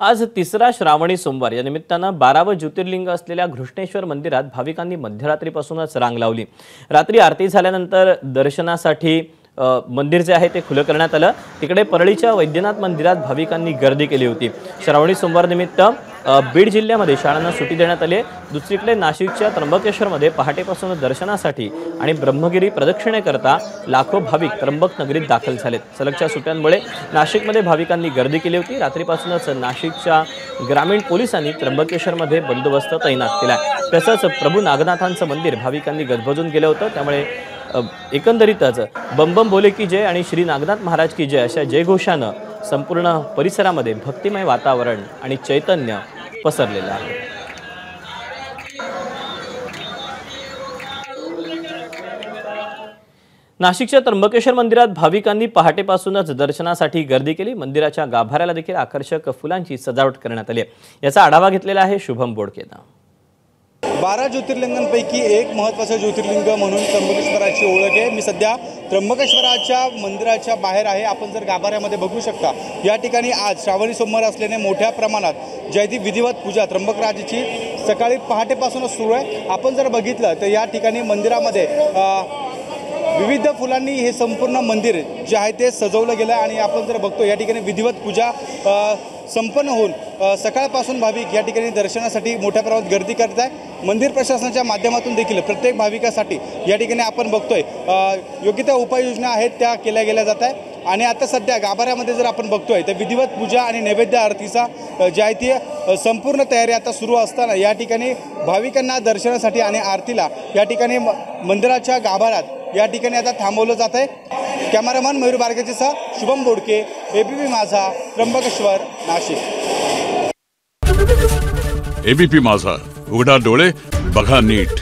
आज तिसरा श्रावणी सोमवार. या निमित्तानं बारावं ज्योतिर्लिंग असलेल्या घृष्णेश्वर मंदिरात भाविकांनी मध्यरात्रीपासूनच रांग लावली. रात्री आरती झाल्यानंतर दर्शनासाठी मंदिर जे आहे ते खुलं करण्यात आलं. तिकडे परळीच्या वैद्यनाथ मंदिरात भाविकांनी गर्दी केली होती. श्रावणी सोमवार निमित्त बीड जिल्ह्यामध्ये शाळांना सुट्टी देण्यात आली आहे. दुसरीकडे नाशिकच्या त्र्यंबकेश्वरमध्ये पहाटेपासून दर्शनासाठी आणि ब्रह्मगिरी प्रदक्षिणेकरता लाखो भाविक त्र्यंबक नगरीत दाखल झालेत. सलगच्या सुट्ट्यांमुळे नाशिकमध्ये भाविकांनी गर्दी केली होती. रात्रीपासूनच नाशिकच्या ग्रामीण पोलिसांनी त्र्यंबकेश्वरमध्ये बंदोबस्त तैनात केला आहे. तसंच प्रभू नागनाथांचं मंदिर भाविकांनी गजबजून गेलं होतं. त्यामुळे एकंदरीतच बम बम बोले की जय आणि श्री नागनाथ महाराज की जय अशा जयघोषानं संपूर्ण परिसरामध्ये भक्तिमय वातावरण आणि चैतन्य पसरलेलं आहे. नाशिकच्या त्र्यंबकेश्वर मंदिरात भाविकांनी पहाटेपासूनच दर्शनासाठी गर्दी केली. मंदिराच्या गाभाऱ्याला देखील आकर्षक फुलांची सजावट करण्यात आली आहे. याचा आढावा घेतलेला आहे शुभम बोडकेनं. बारा ज्योतिर्लिंगांपैकी एक महत्त्वाचं ज्योतिर्लिंग म्हणून त्र्यंबकेश्वराची ओळख आहे. मी सध्या त्र्यंबकेश्वराच्या मंदिराच्या बाहेर आहे. आपण जर गाभाऱ्यामध्ये बघू शकता या ठिकाणी आज श्रावणी सोमवार असल्याने मोठ्या प्रमाणात जयदी विधिवत पूजा त्र्यंबकराजाची सकाळी पहाटेपासूनच सुरू आहे. आपण जर बघितलं तर या ठिकाणी मंदिरामध्ये विविध फुलांनी हे संपूर्ण मंदिर जे आहे ते सजवलं गेलं आणि आपण जर बघतो या ठिकाणी विधिवत पूजा संपन्न होऊन सकाळपासून भाविक या ठिकाणी दर्शनासाठी मोठ्या प्रमाणात गर्दी करत आहे मंदिर प्रशासनाच्या माध्यमातून देखील प्रत्येक भाविकासाठी या ठिकाणी आपण बघतोय योग्य त्या उपाययोजना आहेत त्या केल्या गेल्या जात आहे आणि आता सध्या गाभाऱ्यामध्ये जर आपण बघतोय तर विधिवत पूजा आणि नैवेद्य आरतीचा जे आहे ती संपूर्ण तयारी आता सुरू असताना या ठिकाणी भाविकांना दर्शनासाठी आणि आरतीला या ठिकाणी म- मंदिराच्या गाभाऱ्यात या ठिकाणी आता थांबवलं जात आहे कॅमेरामन मयूर बारगेचेसह शुभम बोडके एबीपी माझा त्र्यंबकेश्वर नाशिक. एबीपी माझा उघडा डोळे बघा नीट.